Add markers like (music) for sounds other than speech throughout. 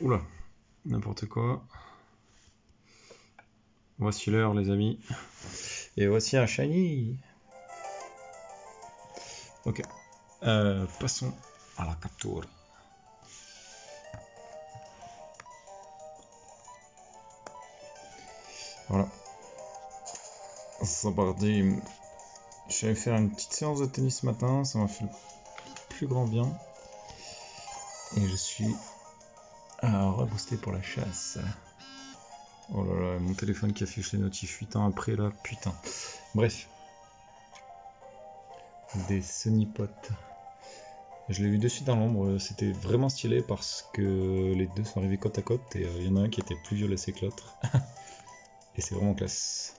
Oula. N'importe quoi. Voici l'heure, les amis. Et voici un shiny. Ok. Euh, passons à la capture. Voilà. C'est parti. J'avais fait une petite séance de tennis ce matin, ça m'a fait le plus grand bien. Et je suis à rebooster pour la chasse. Oh là là, mon téléphone qui affiche les notifs 8 ans après là, putain. Bref. Des Sonypotes. Je l'ai vu de suite dans l'ombre, c'était vraiment stylé parce que les deux sont arrivés côte à côte et il y en a un qui était plus violacé que l'autre. (laughs) et c'est vraiment classe.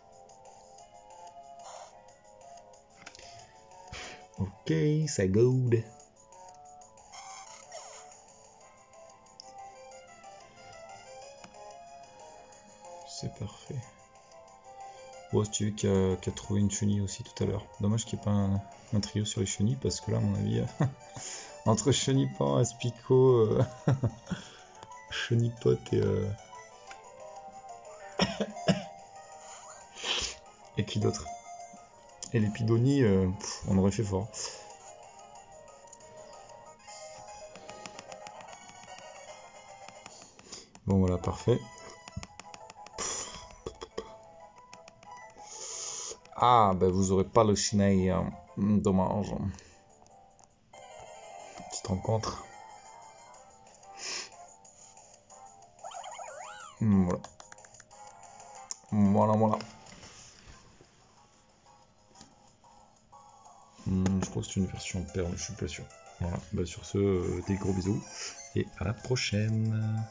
Ok, c'est good. C'est parfait. Bon, c'est tu qui a, a trouvé une chenille aussi tout à l'heure. Dommage qu'il n'y ait pas un, trio sur les chenilles parce que là, à mon avis, (laughs) entre chenipan, aspico, euh, (laughs) chenipote et. Euh... (coughs) et qui d'autre? Et l'épidonie, euh, on aurait fait fort. Bon voilà, parfait. Ah, ben vous aurez pas le chenille. Hein. Dommage. Petite rencontre. Voilà. Voilà, voilà. Hmm, je crois que c'est une version perle, je suis pas sûr. Voilà, bah sur ce, euh, des gros bisous et à la prochaine.